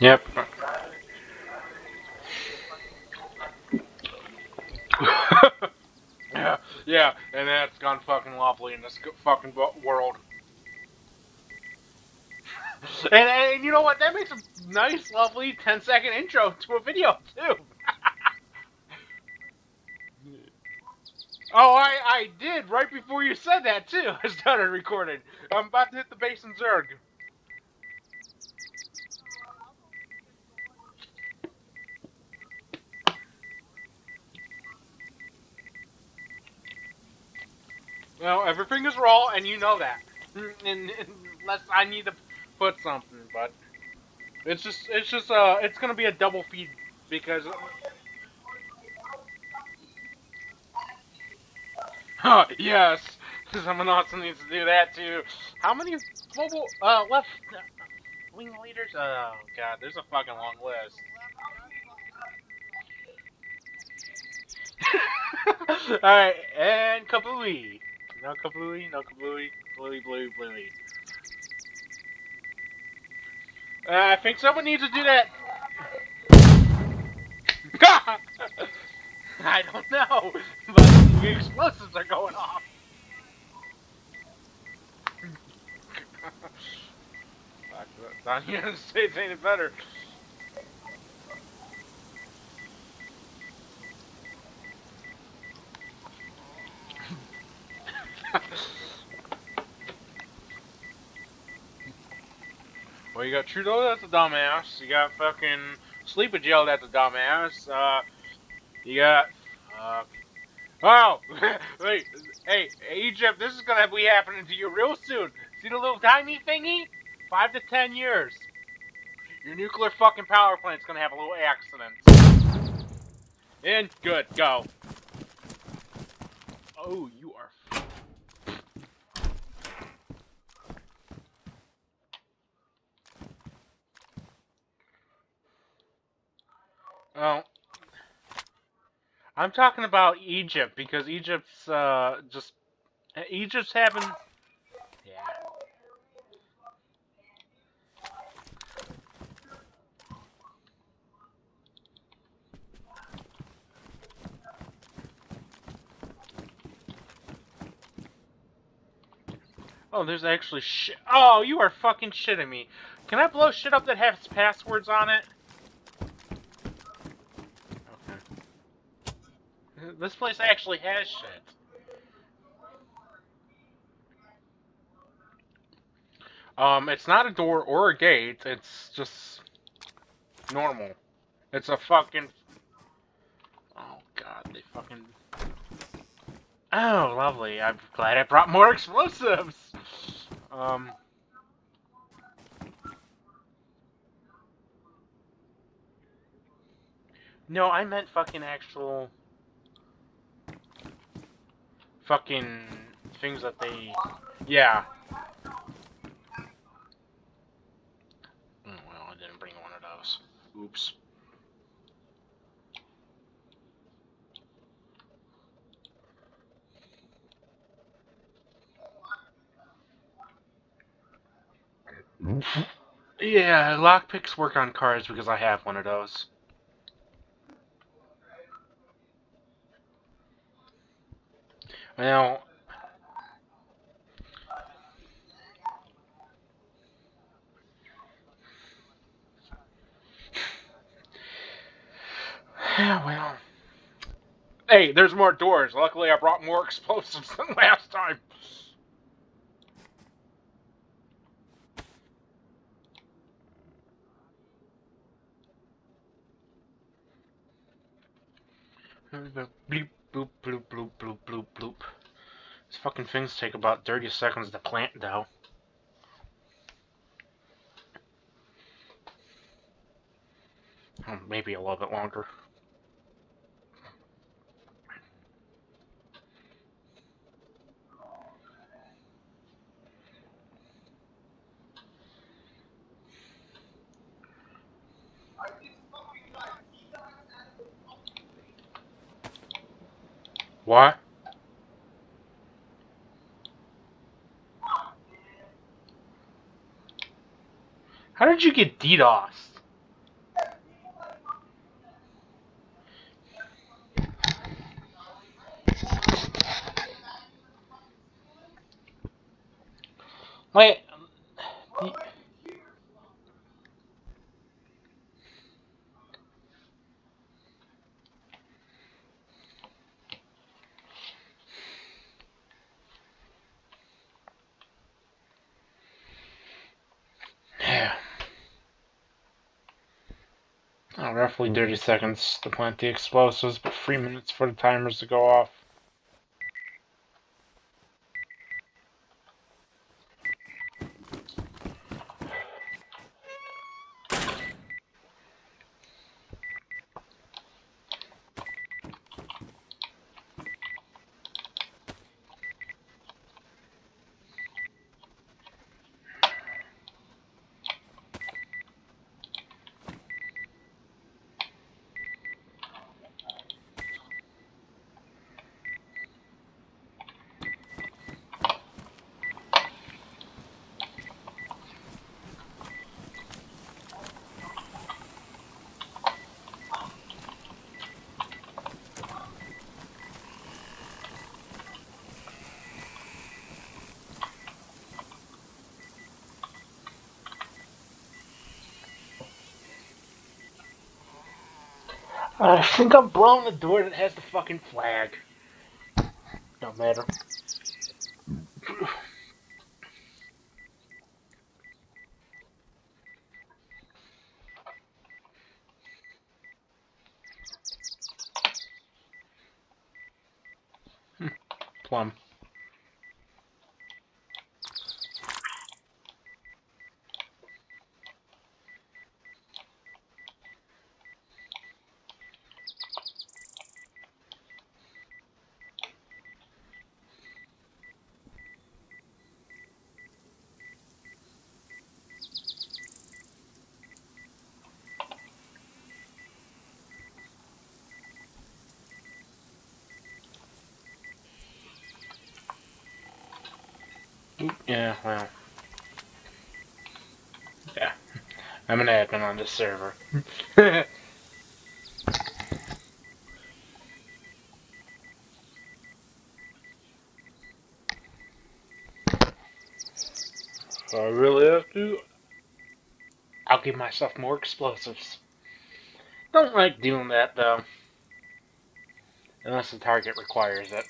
Yep. yeah, yeah, and that's gone fucking lovely in this fucking world. and, and you know what? That makes a nice, lovely 10 second intro to a video, too. oh, I, I did right before you said that, too. I started recording. I'm about to hit the base and Zerg. Well, everything is raw, and you know that. And, unless I need to put something, but it's just, it's just, uh, it's gonna be a double feed because. Huh, yes, someone else needs to do that too. How many global uh left uh, wing leaders? Oh god, there's a fucking long list. Alright, and Kabooey. No kablooey, no kablooey, bluey, bluey, bluey. Uh, I think someone needs to do that. I don't know, but the explosives are going off. Not the United States ain't better. Well, you got Trudeau, that's a dumbass. You got fucking Sleepy Joe, that's a dumbass. Uh, you got, uh, oh, wait, hey, Egypt, this is gonna be happening to you real soon. See the little tiny thingy? Five to ten years. Your nuclear fucking power plant's gonna have a little accident. And good, go. Oh, you are Oh. I'm talking about Egypt because Egypt's uh just Egypt's having yeah. Oh, there's actually shit. Oh, you are fucking shitting me. Can I blow shit up that has passwords on it? This place actually has shit. Um, it's not a door or a gate, it's just normal. It's a fucking... Oh god, they fucking... Oh, lovely. I'm glad I brought more explosives! Um... No, I meant fucking actual fucking things that they... Yeah. Oh, well, I didn't bring one of those. Oops. Mm-hmm. Yeah, lockpicks work on cars because I have one of those. Now, yeah, well. Hey, there's more doors. Luckily, I brought more explosives than last time. Bleep, bloop, bloop, bloop, bloop, bloop, bloop. These fucking things take about 30 seconds to plant, though. maybe a little bit longer. Why? How did you get DDoS? Wait. Roughly 30 seconds to plant the explosives, but 3 minutes for the timers to go off. I think I'm blowing the door that has the fucking flag. Don't matter. Yeah, well. Yeah. I'm an admin on this server. If I really have to, I'll give myself more explosives. Don't like doing that though. Unless the target requires it.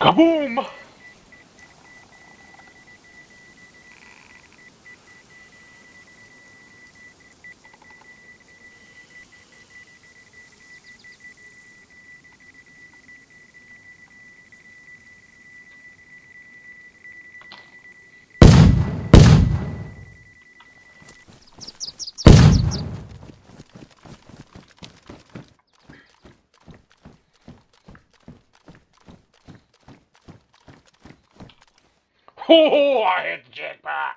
Kaboom! Oh, I hit the jackpot!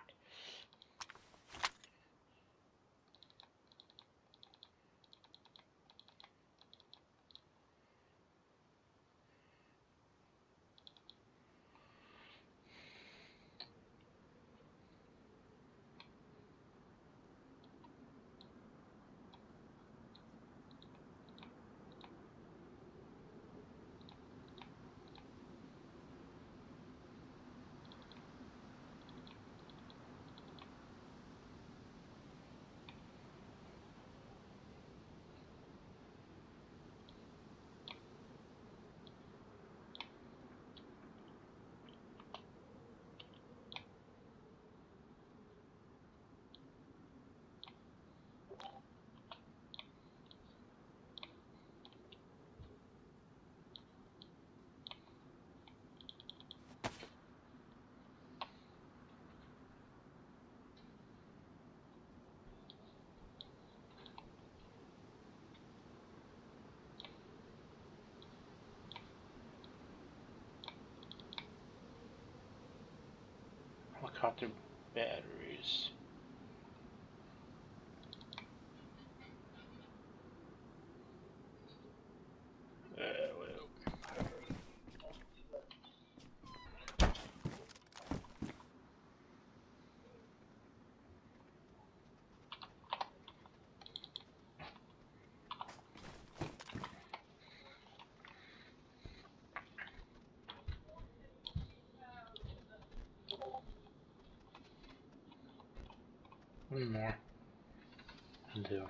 Helicopter batteries. One more. And. Okay.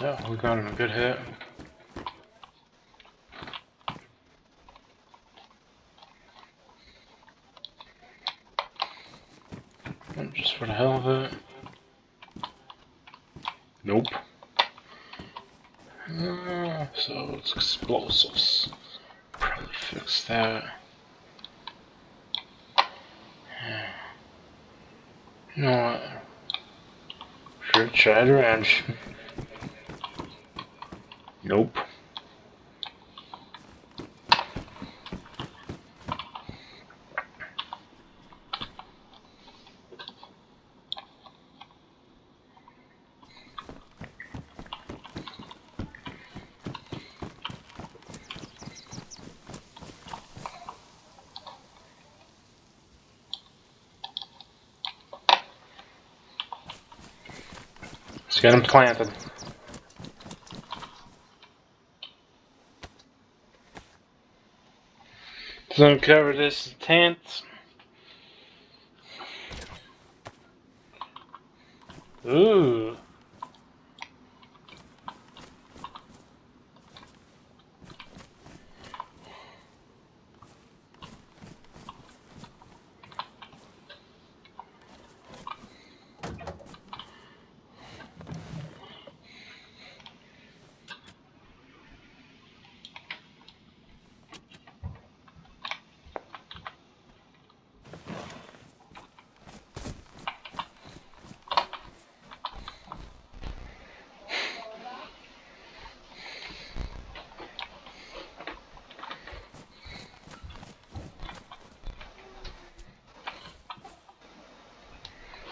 Yeah, we got him a good hit. Just for the hell of it. Nope. Uh, so it's explosives. Probably fix that. Yeah. You know what? Sure, try it around. nope. Let's get them planted. Let's uncover this tent. Ooh.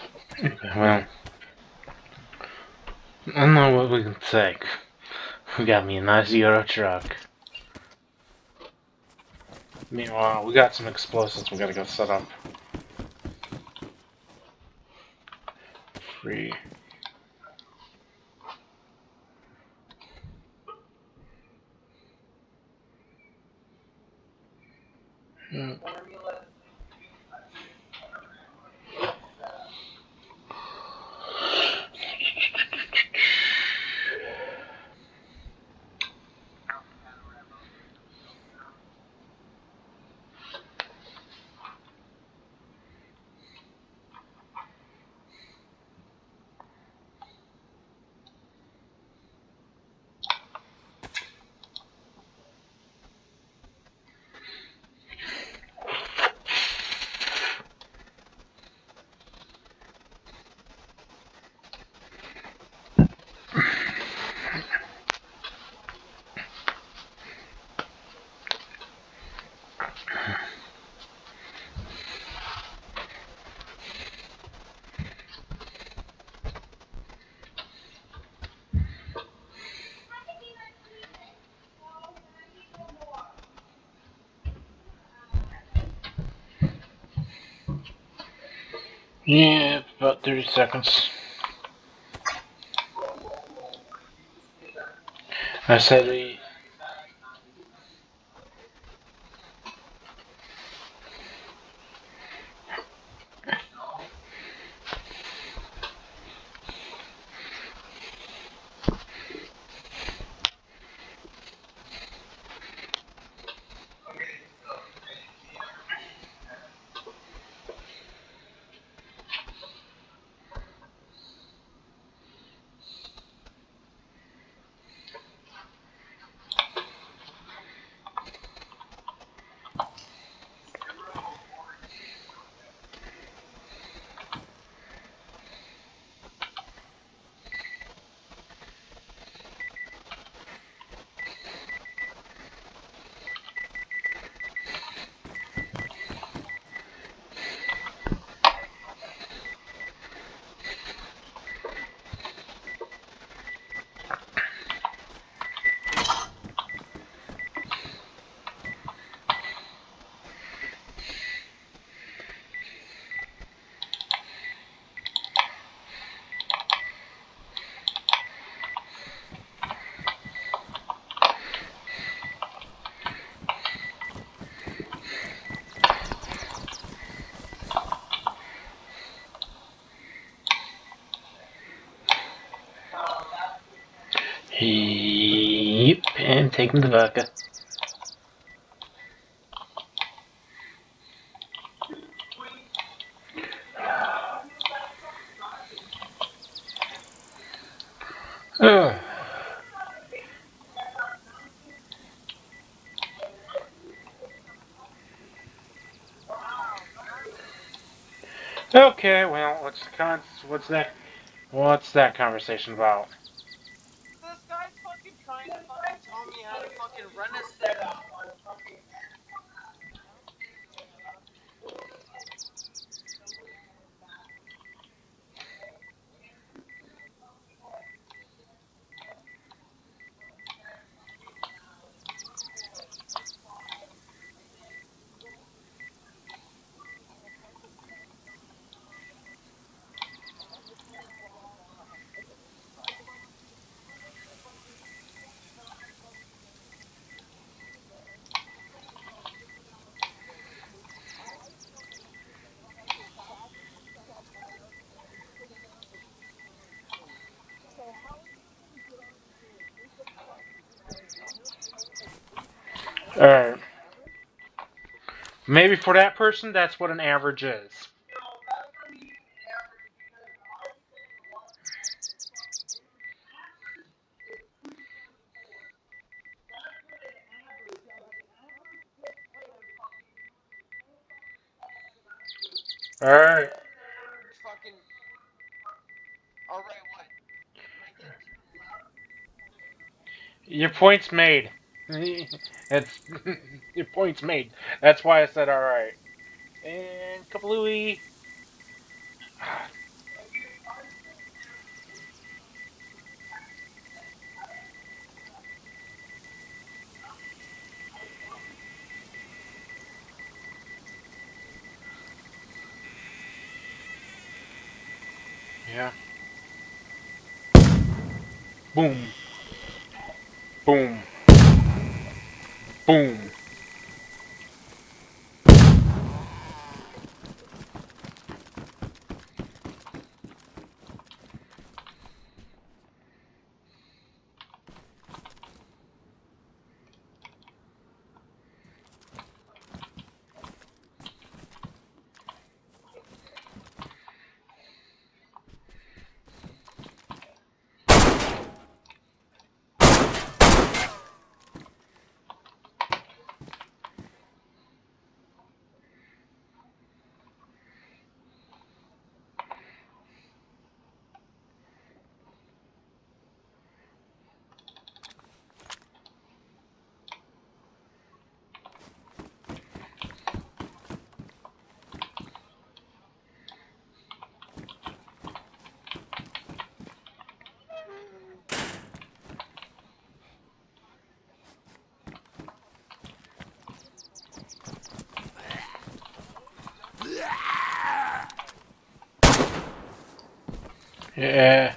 Okay, well. I don't know what we can take. We got me a nice Euro truck. Meanwhile, we got some explosives we gotta go set up. Free. Yeah, about 30 seconds. I said we taking the Okay, well, what's the con- what's that? What's that conversation about? Alright. Maybe for that person, that's what an average is. Alright. Fucking. Alright, what? Your point's made. That's your point's made. That's why I said alright. And Kablooey. Yeah. Boom. Boom. Boom. Yeah.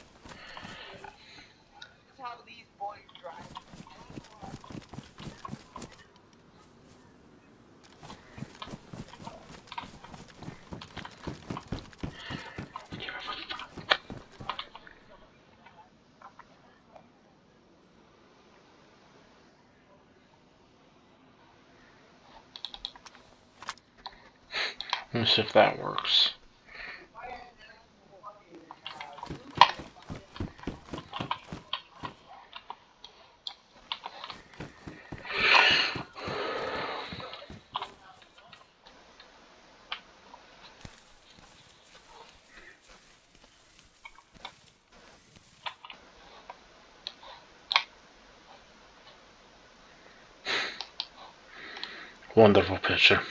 If that works. Wonderful picture.